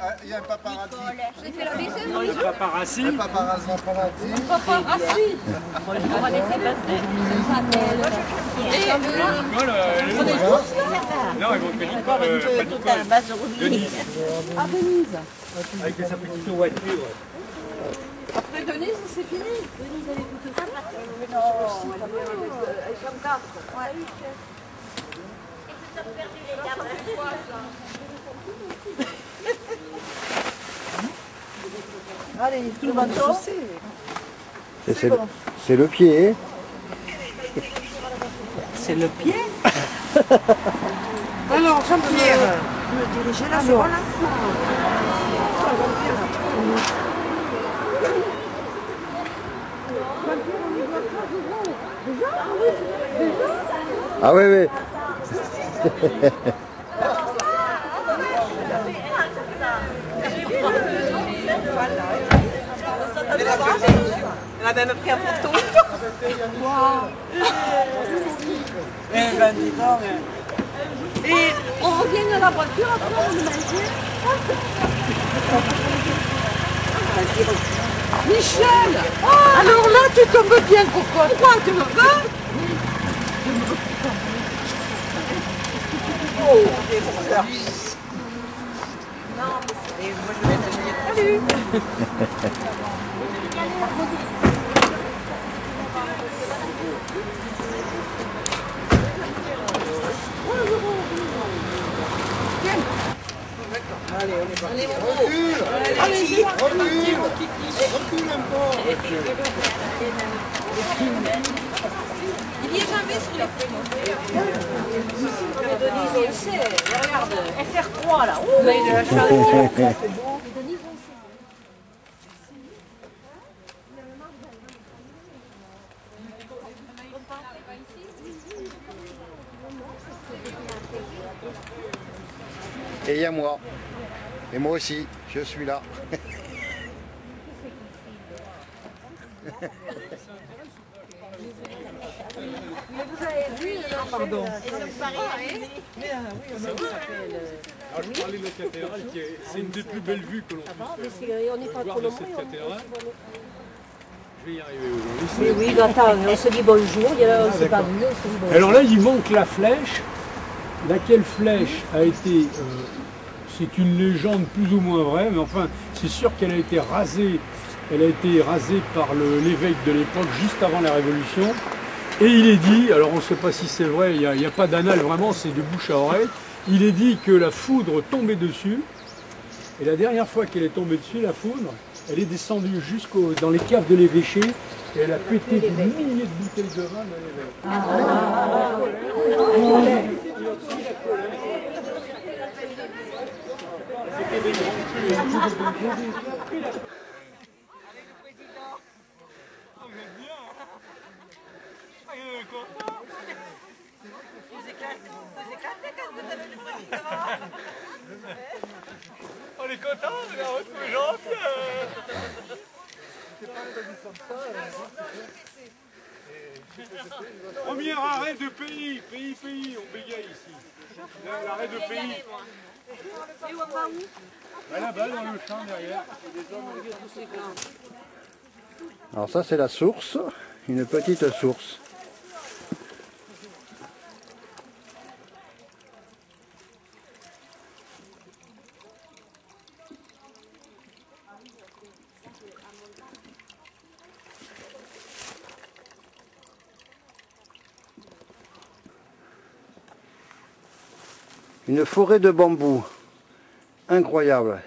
ah, il y a un paparazzi. J'ai fait la bise Le paparazzi. Un paparazzi. paparazzi. On va laisser passer. Et elle est là. Non, ils vont venir pas. euh, pas Nicole. Denise. à Venise. Avec sa petite voiture. Après Denise, c'est fini. Denise, elle est toute seule. Non, elles sont quatre. Allez, tout le bateau. C'est c'est le pied. C'est le pied Alors, Jean-Pierre. Me diriger la voilà. Ah oui, oui. Elle a même pris un photo. Dis donc. Et on revient à la voiture après on va manger. Michel Alors là, tu tombes bien, cocotte. Pourquoi tu me veux? Et moi je vais te dire. Recule. Recule. Recule un peu. Il y est jamais sur les on. Regarde, FR3 là. Il de la chaleur. Et il y a moi. Et moi aussi, je suis là. Alors, je parlais de la cathédrale, qui est- c'est une des plus belles vues que l'on puisse On n'est pas trop de nombreux. cette cathédrale. Je vais y arriver aujourd'hui. Oui, oui, attends, on se dit bonjour, il y a, on s'est pas vu, on se dit bonjour. Alors là, il manque la flèche. Laquelle flèche a été. euh, c'est une légende plus ou moins vraie, mais enfin, c'est sûr qu'elle a été rasée. Elle a été rasée par l'évêque de l'époque, juste avant la Révolution. Et il est dit, alors on ne sait pas si c'est vrai, il n'y a, pas d'annales vraiment, c'est de bouche à oreille. Il est dit que la foudre tombait dessus. Et la dernière fois qu'elle est tombée dessus, la foudre, elle est descendue jusqu'au dans les caves de l'évêché et elle a pété des milliers de bouteilles de vin dans l'évêque. On est content Jean-Pierre Premier arrêt de pays, pays, pays, on bégaye ici. L'arrêt de pays. Bah, Là-bas, dans le champ derrière. Alors ça c'est la source, une petite source. Une forêt de bambous. Incroyable.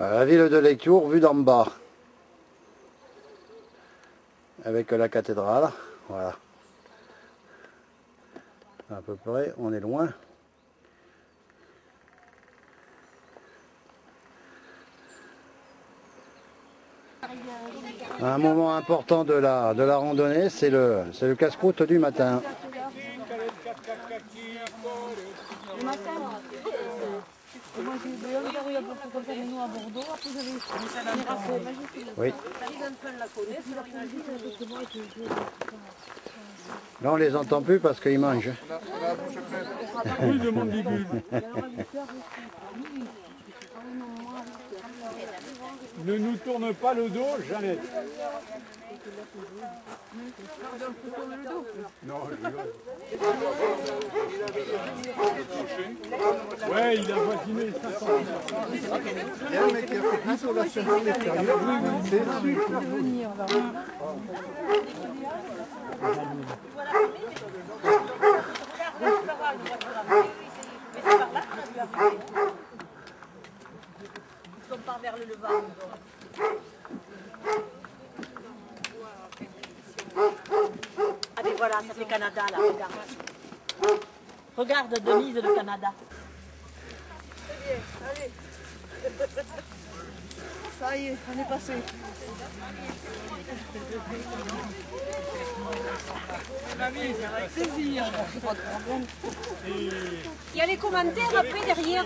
La ville de Lecture vue d'en bas. Avec la cathédrale. Voilà. À peu près, on est loin. Un moment important de la, randonnée, c'est le, le casse-croûte du matin. Comme ça, mais nous à Bordeaux, après j'avais une race magique. Oui. Les enfants la connaissent, alors Là, on les entend plus parce qu'ils mangent. Oui. Ne nous tourne pas le dos, Jeannette. Non, je. Ouais, il a voisiné les 500 Il y a un mec qui a fait l'isolation à l'extérieur. C'est super joli. On part vers le levant. Ah mais voilà, ça fait Canada là, regarde. Regarde Denise le Canada. Ça y est, on est passé. Il y a les commentaires après derrière.